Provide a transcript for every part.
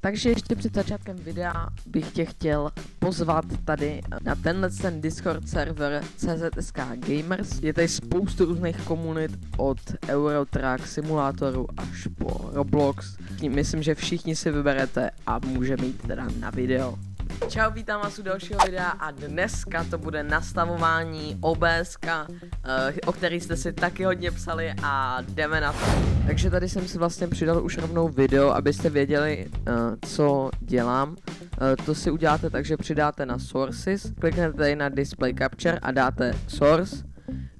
Takže ještě před začátkem videa bych tě chtěl pozvat tady na tenhle ten Discord server CZSK Gamers. Je tady spoustu různých komunit od Eurotrack simulátoru až po Roblox. Myslím, že všichni si vyberete a můžeme jít teda na video. Čau, vítám vás u dalšího videa a dneska to bude nastavování OBS, uh, o který jste si taky hodně psali a jdeme na to. Takže tady jsem si vlastně přidal už rovnou video, abyste věděli, uh, co dělám. Uh, to si uděláte tak, že přidáte na Sources, kliknete tady na Display Capture a dáte Source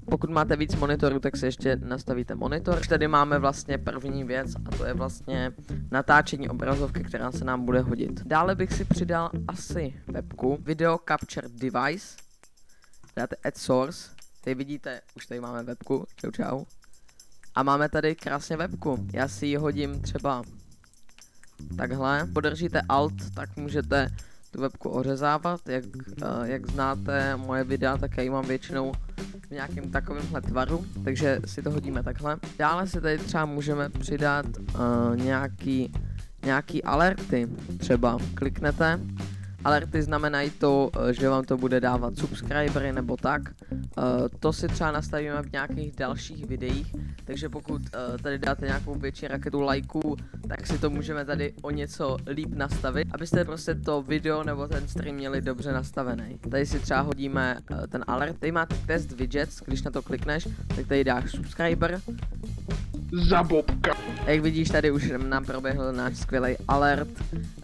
pokud máte víc monitorů, tak si ještě nastavíte monitor. Tady máme vlastně první věc a to je vlastně natáčení obrazovky, která se nám bude hodit. Dále bych si přidal asi webku, Video Capture Device, dáte Add Source, tady vidíte, už tady máme webku, čau čau. A máme tady krásně webku, já si ji hodím třeba takhle, podržíte Alt, tak můžete tu webku ořezávat, jak, uh, jak znáte moje videa, tak já ji mám většinou v nějakém takovémhle tvaru, takže si to hodíme takhle. Dále si tady třeba můžeme přidat uh, nějaký, nějaký alerty, třeba kliknete Alerty znamenají to, eh, že vám to bude dávat subscribery nebo tak. Eh, to si třeba nastavíme v nějakých dalších videích, takže pokud eh, tady dáte nějakou větší raketu lajků, tak si to můžeme tady o něco líp nastavit, abyste prostě to video nebo ten stream měli dobře nastavený. Tady si třeba hodíme ten alert, tady máte test widgets, když na to klikneš, tak tady dáš subscriber, za bobka. Jak vidíš, tady už nám proběhl náš skvělý alert.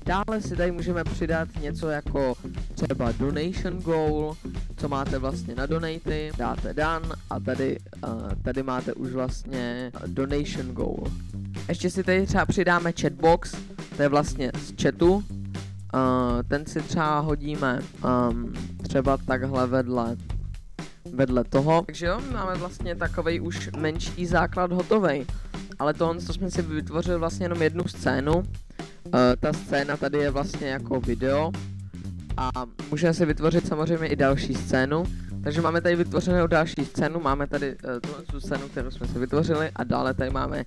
Dále si tady můžeme přidat něco jako třeba donation goal, co máte vlastně na donaty, dáte done a tady, uh, tady máte už vlastně donation goal. Ještě si tady třeba přidáme chatbox, to je vlastně z chatu, uh, ten si třeba hodíme um, třeba takhle vedle vedle toho. Takže jo, máme vlastně takový už menší základ hotový. Ale to, to jsme si vytvořili vlastně jenom jednu scénu. Uh, ta scéna tady je vlastně jako video. A můžeme si vytvořit samozřejmě i další scénu. Takže máme tady vytvořenou další scénu, máme tady uh, tu scénu, kterou jsme si vytvořili a dále tady máme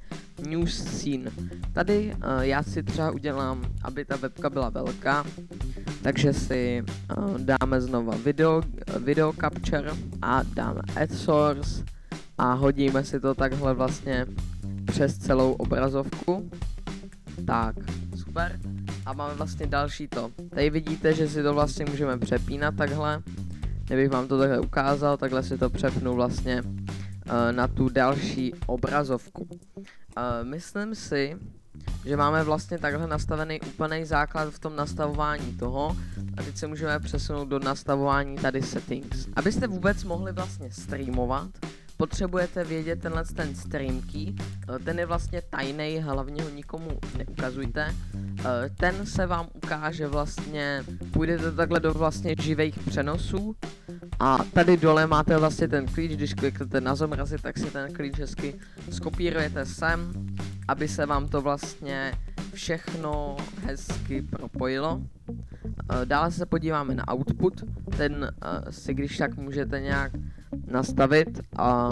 news scene. Tady uh, já si třeba udělám, aby ta webka byla velká, takže si uh, dáme znova video, video capture a dáme add source a hodíme si to takhle vlastně přes celou obrazovku. Tak, super. A máme vlastně další to. Tady vidíte, že si to vlastně můžeme přepínat takhle. Kdybych vám to takhle ukázal, takhle si to přepnu vlastně uh, na tu další obrazovku. Uh, myslím si, že máme vlastně takhle nastavený úplný základ v tom nastavování toho a teď se můžeme přesunout do nastavování tady settings. Abyste vůbec mohli vlastně streamovat, potřebujete vědět tenhle ten stream key, eh, ten je vlastně tajný, hlavně ho nikomu neukazujte. Eh, ten se vám ukáže vlastně, půjdete takhle do vlastně živých přenosů a tady dole máte vlastně ten klíč, když kliknete na zomrazit, tak si ten klíč hezky skopírujete sem, aby se vám to vlastně všechno hezky propojilo. Eh, dále se podíváme na output, ten si když tak můžete nějak nastavit a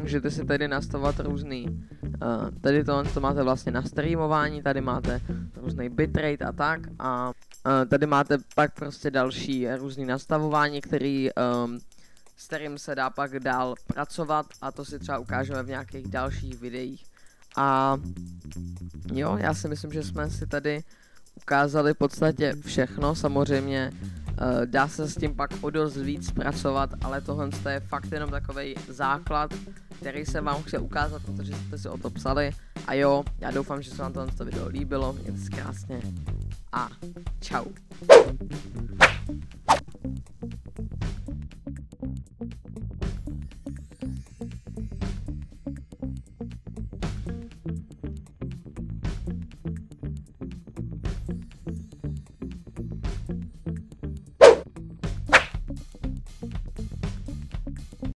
můžete si tady nastavovat různý, uh, tady to, to máte vlastně na streamování, tady máte různý bitrate a tak a tady máte pak prostě další různý nastavování, který s kterým se dá pak dál pracovat a to si třeba ukážeme v nějakých dalších videích. A jo, já si myslím, že jsme si tady ukázali v podstatě všechno, samozřejmě Uh, dá se s tím pak o dost víc pracovat, ale tohle je fakt jenom takový základ, který se vám chce ukázat, protože jste si o to psali. A jo, já doufám, že se vám tohle video líbilo, mějte se krásně a čau.